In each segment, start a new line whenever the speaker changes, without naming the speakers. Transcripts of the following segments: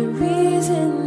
the reason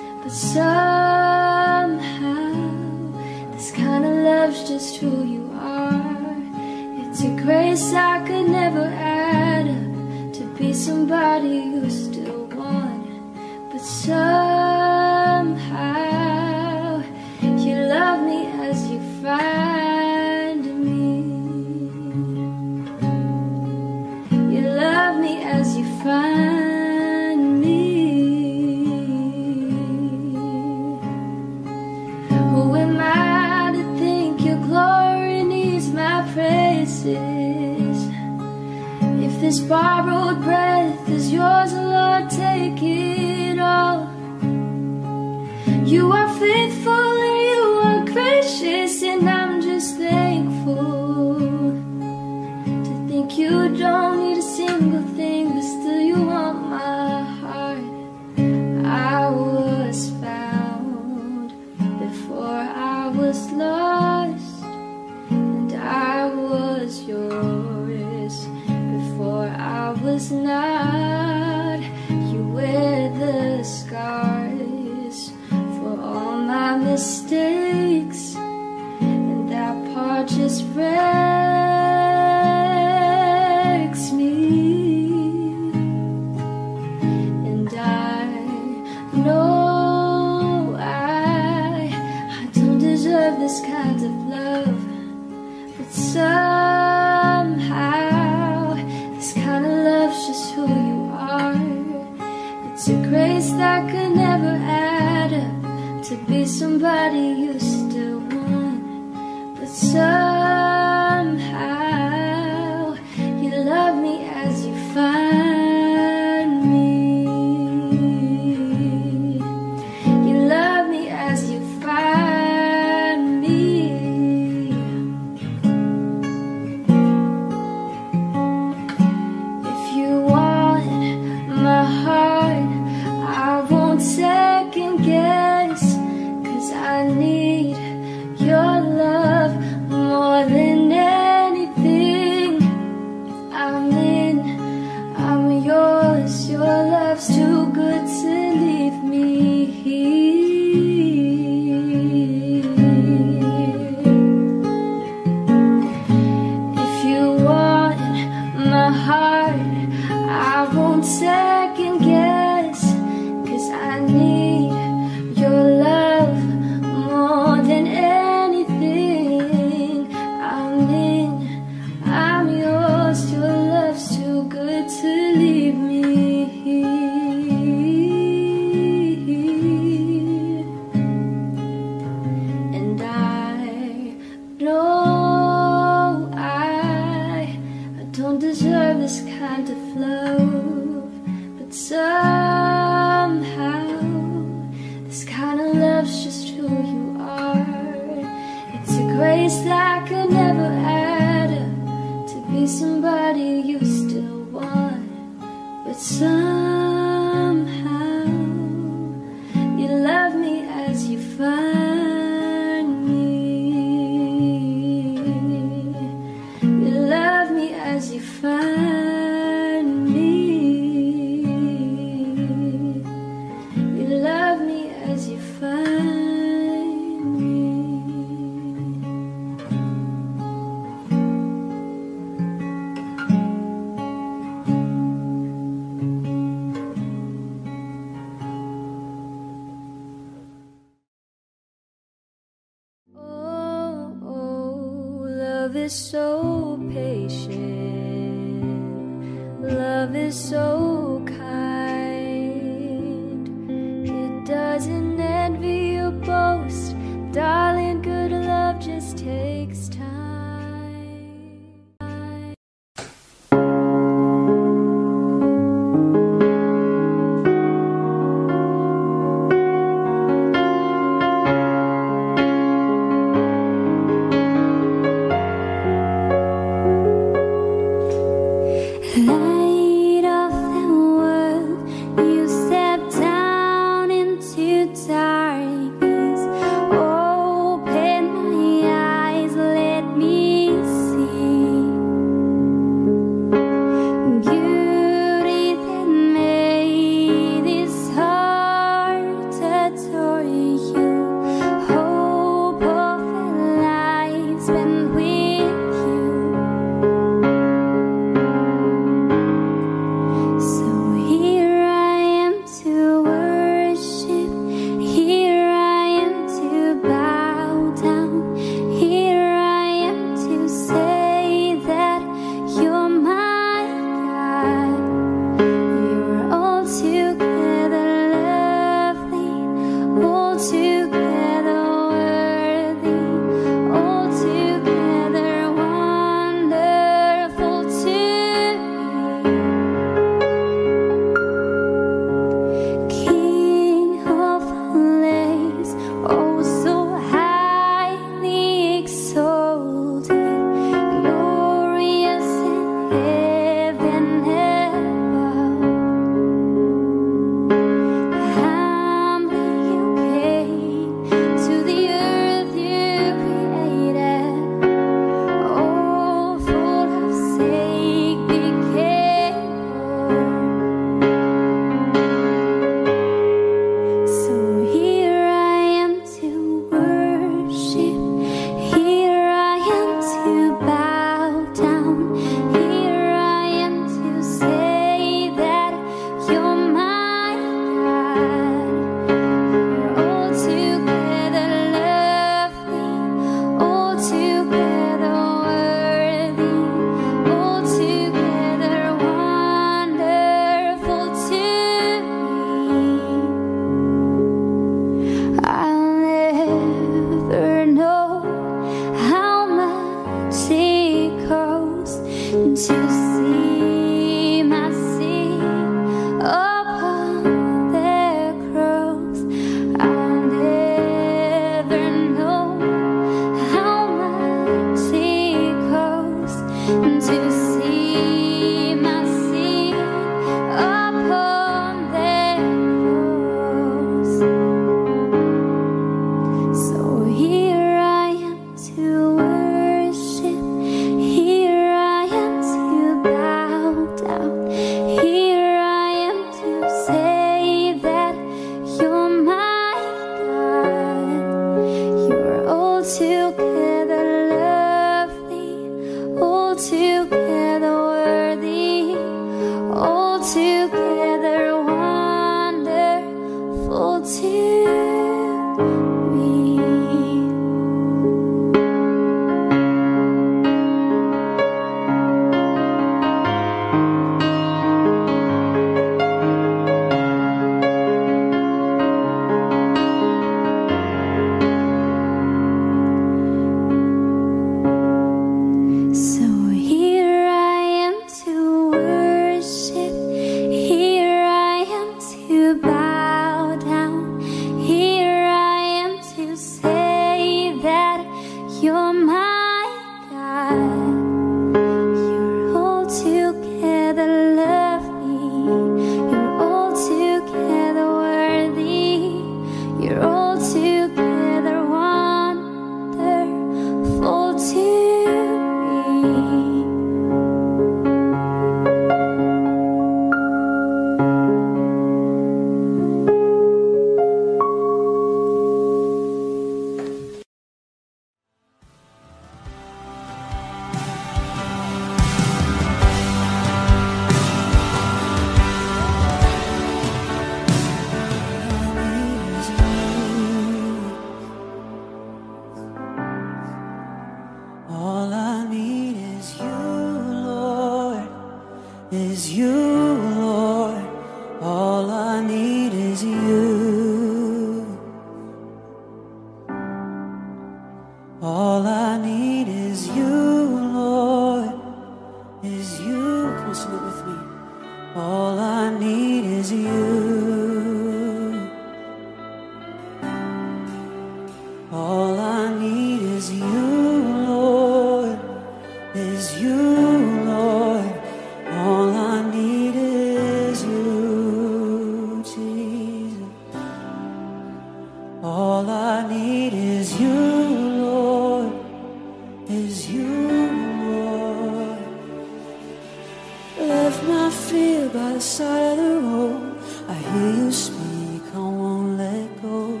by the side of the road. I hear you speak, I won't let go.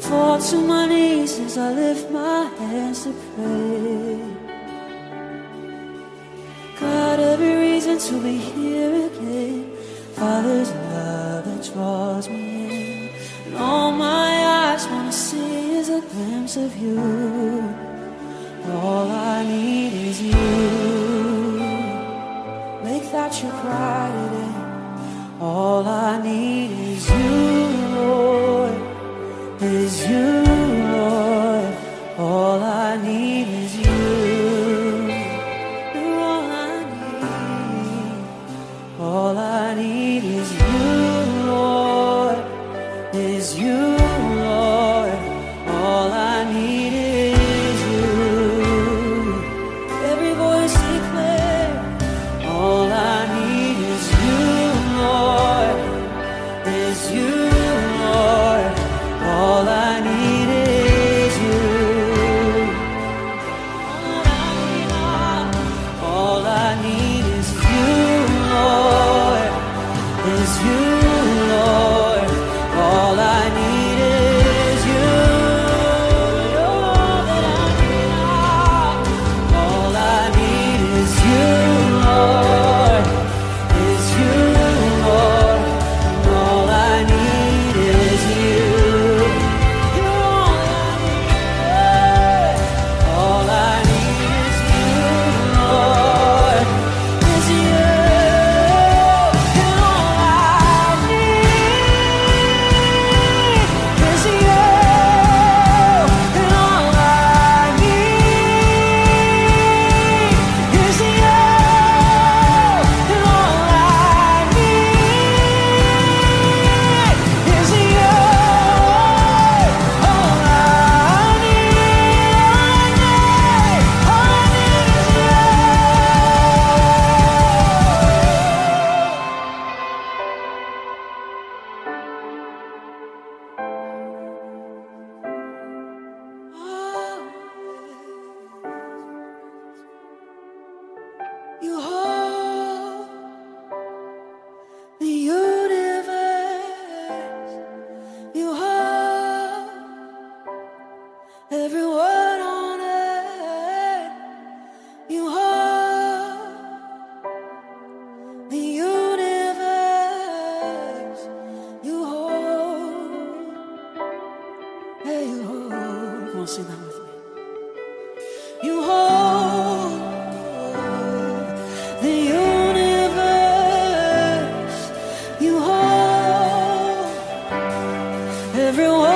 Fall to my knees as I lift my hands to pray. Got every reason to be here again. Father's love that draws me in. And all my eyes wanna see is a glimpse of you. All I need is you. That your cry today. All I need is you, Lord. Is you, everyone.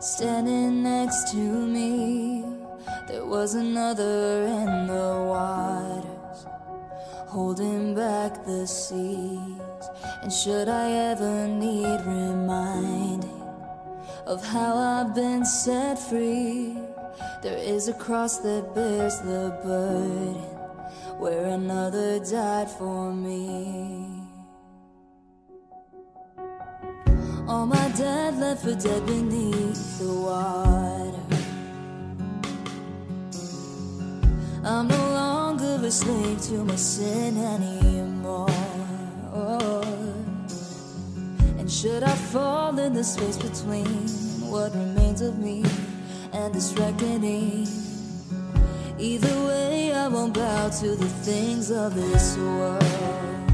standing next to me. There was another in the waters holding back the seas. And should I ever need reminding of how I've been set free, there is a cross that bears the burden where another died for me. All my dead left for dead beneath the water. I'm no longer a slave to my sin anymore. And should I fall in the space between what remains of me and this reckoning? Either way, I won't bow to the things of this world.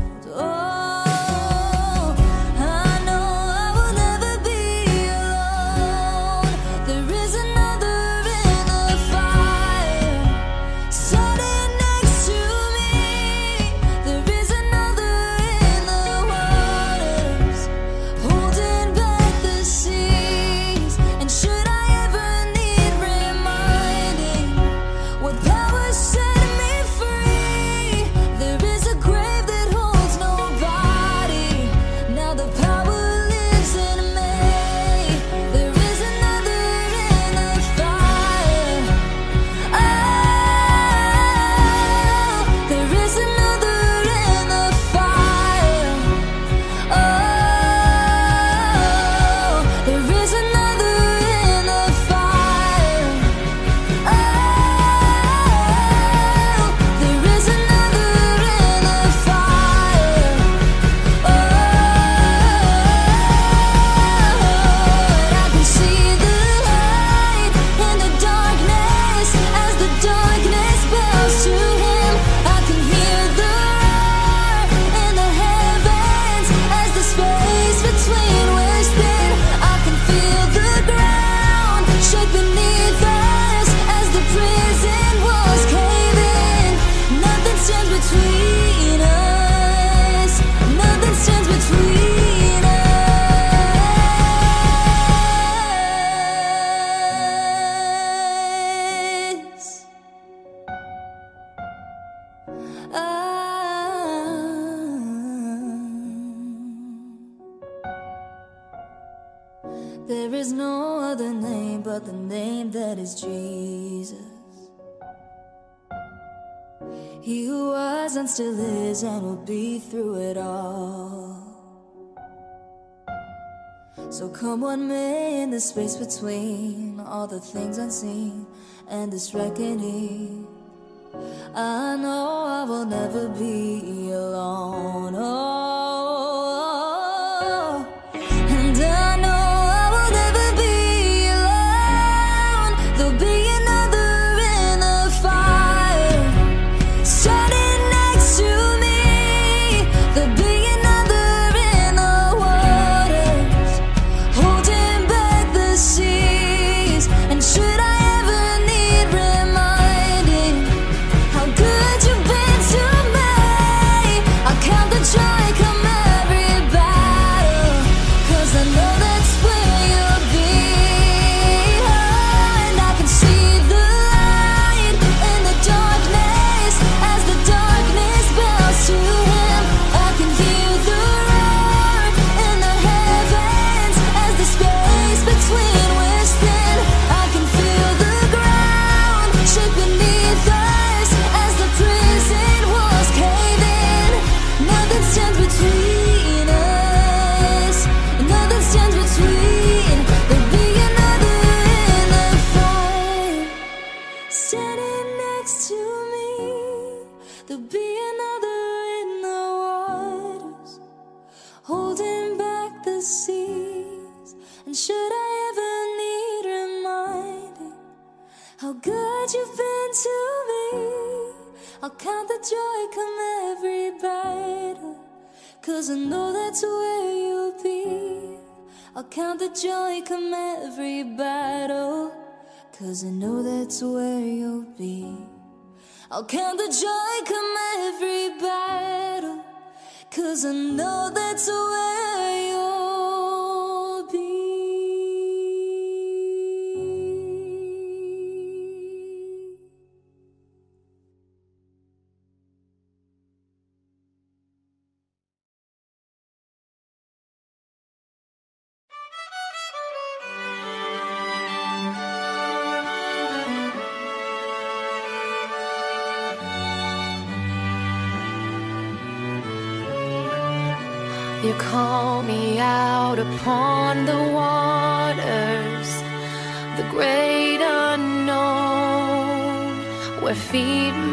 Still is and we'll be through it all. So come what may in the space between all the things unseen and this reckoning. I know I will never be alone. Oh, How can the joy come every battle? Cause I know that's where
upon the waters, the great unknown, where feet.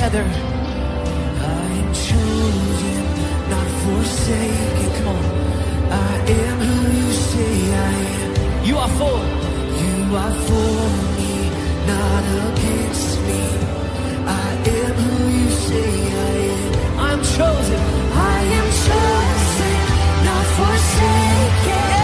together. I am chosen, not forsaken. Come on. I am who you say I am. You are for. You are for me, not against me. I am who you say I am. I'm chosen. I am chosen, not forsaken.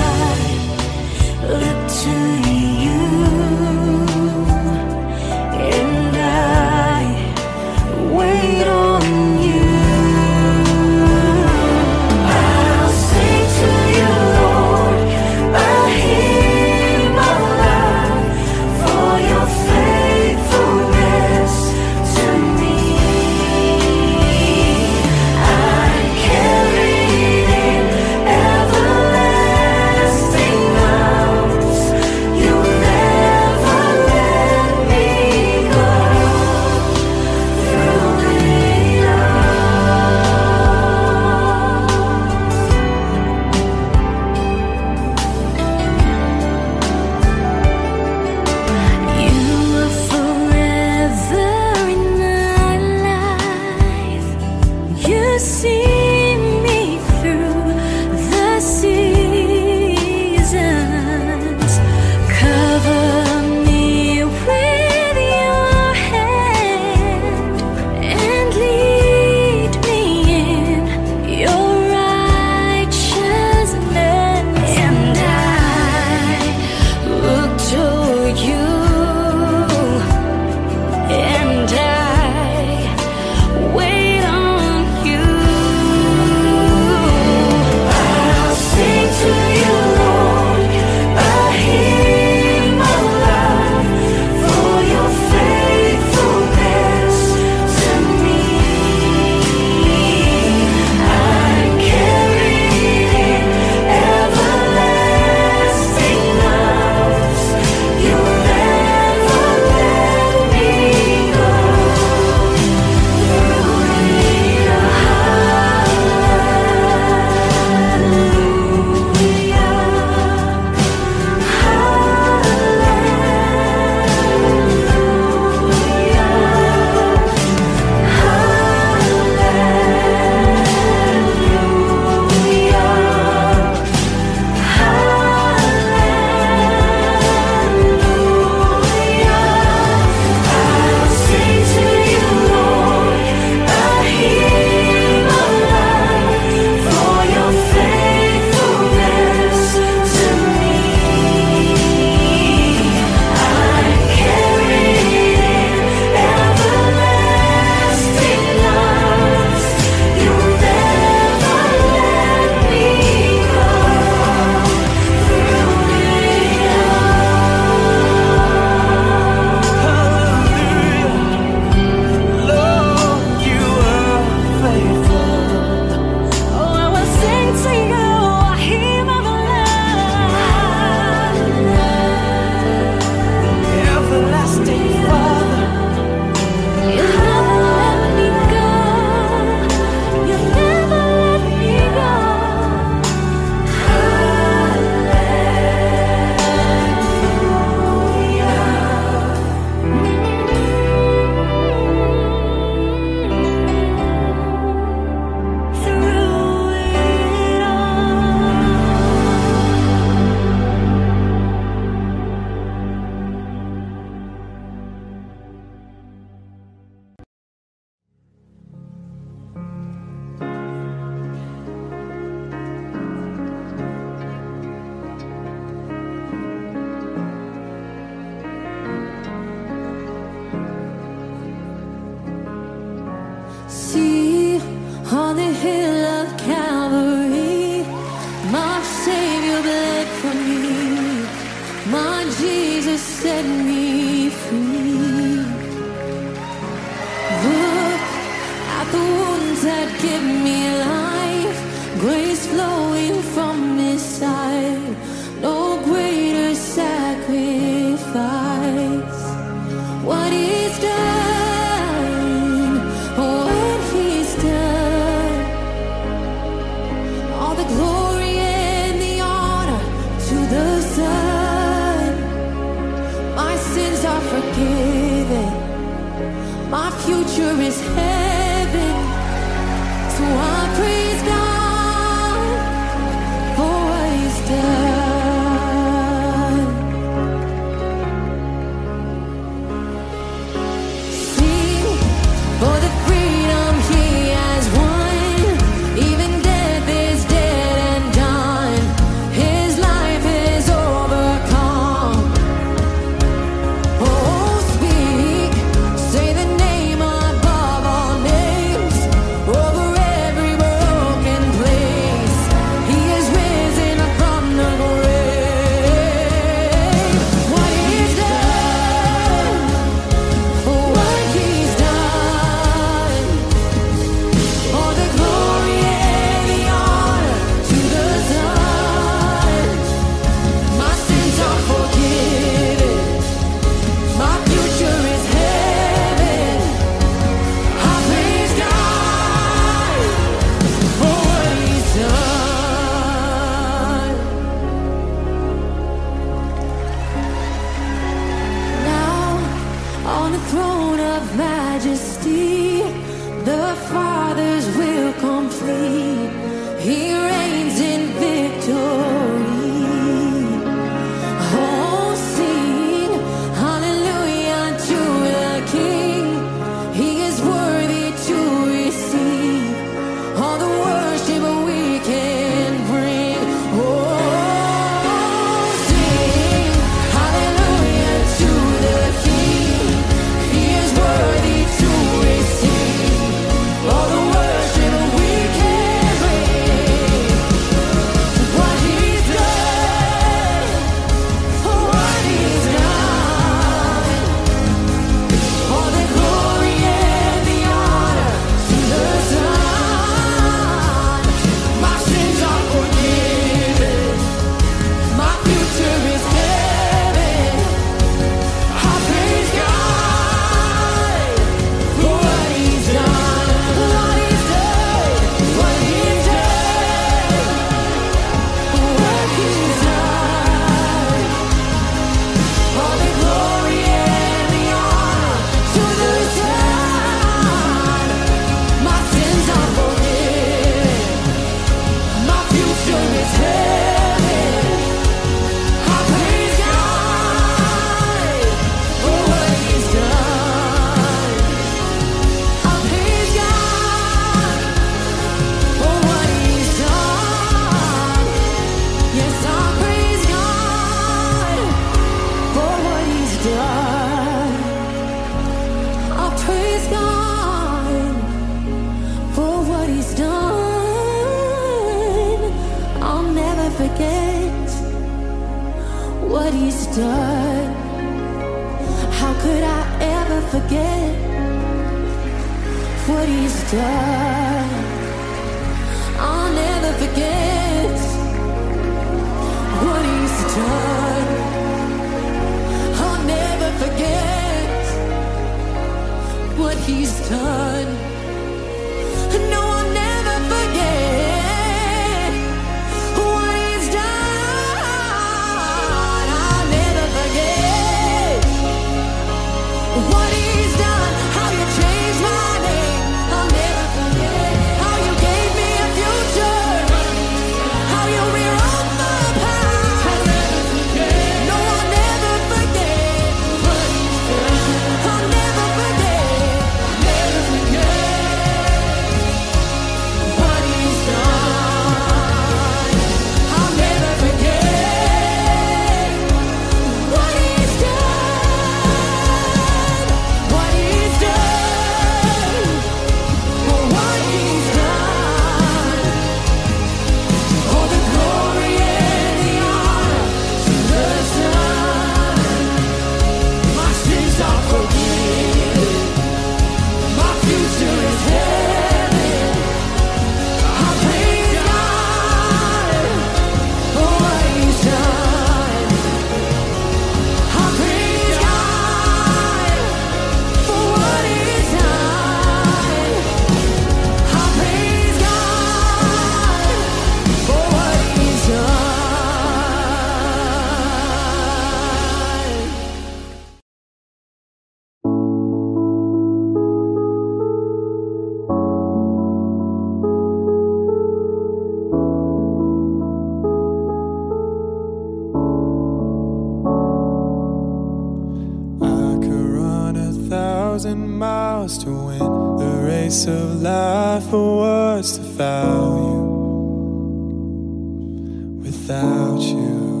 without you.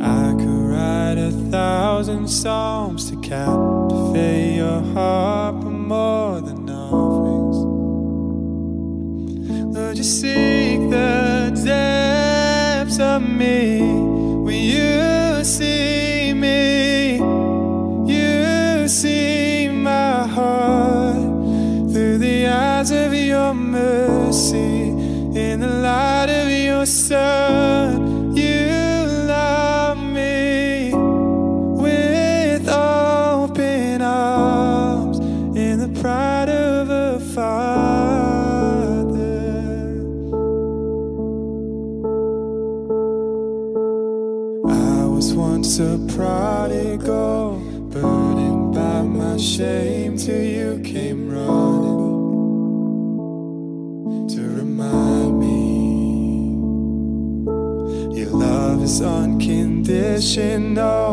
I could write a thousand psalms to captivate your heart, but more than offerings. Lord, you seek the depths of me? Will you see me? You see my heart through the eyes of your mercy myself. wishing no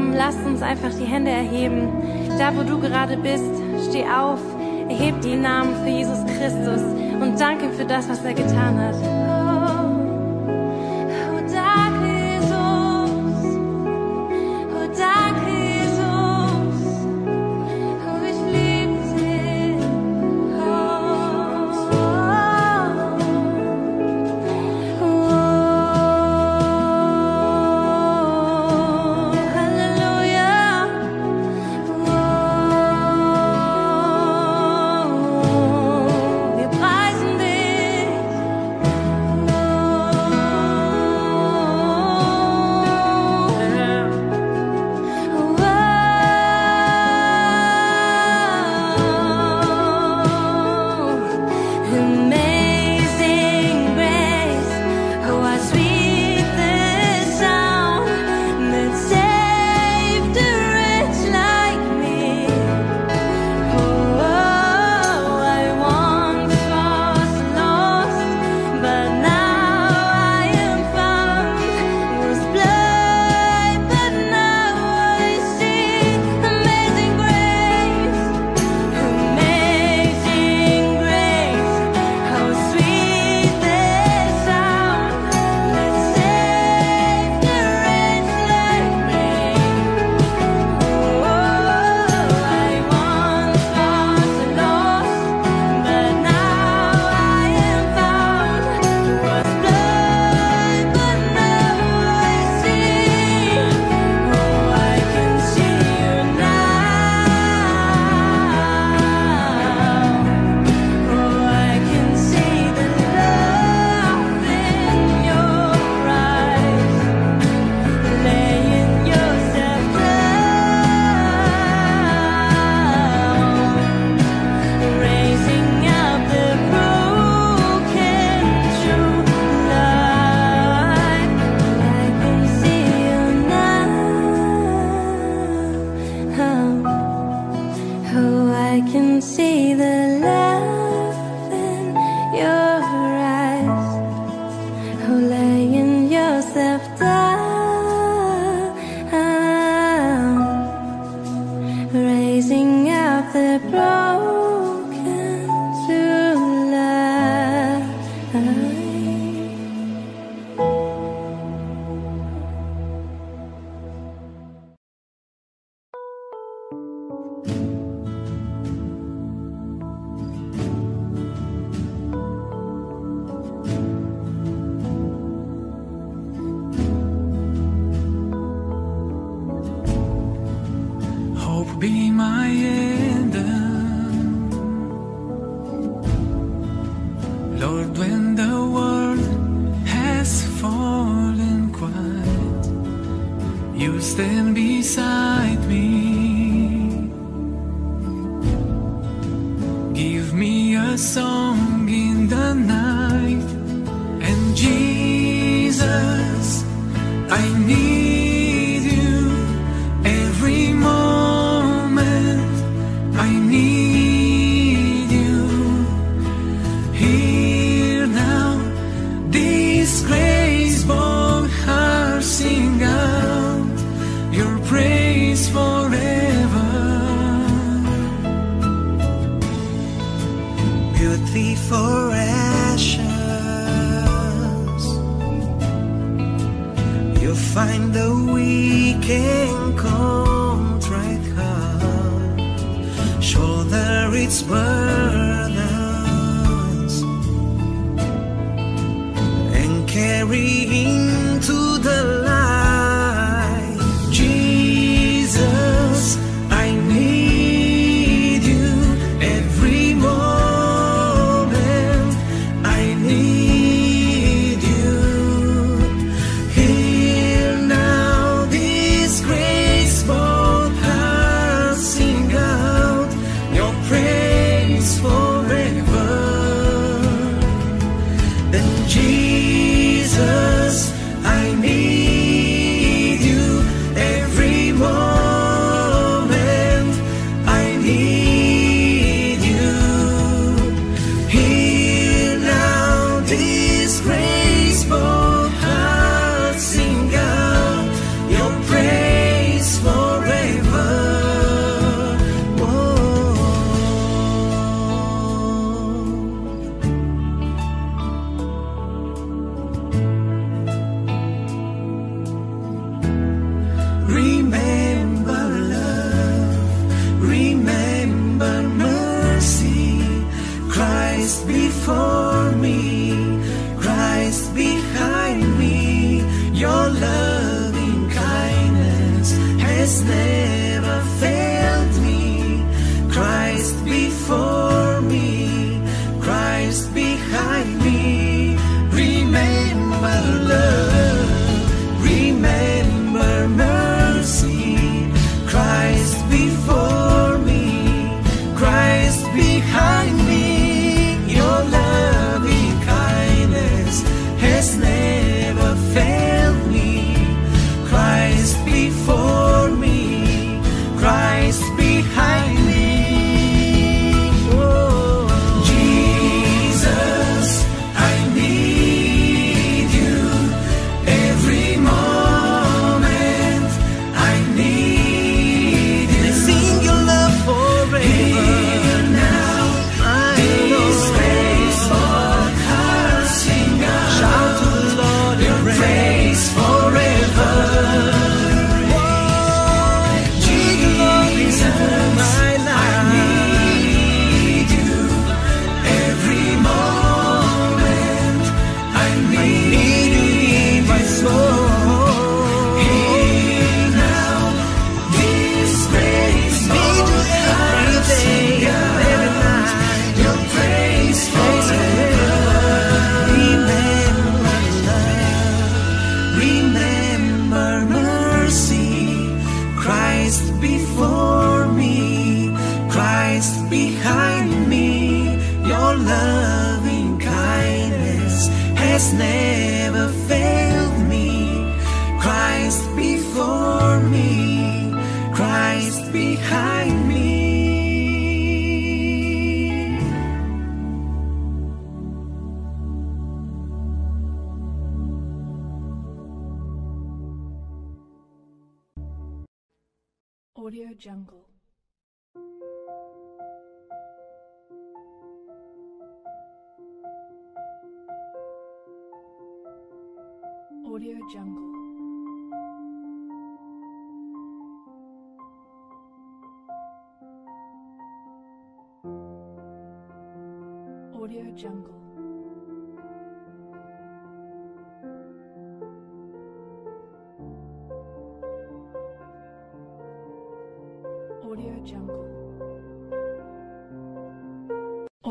Komm, lass uns einfach die Hände erheben. Da, wo du gerade bist, steh auf, erheb die Namen für Jesus Christus und danke für das, was er getan hat. But
when the world has fallen quiet, you stand beside.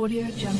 Audio Jungle.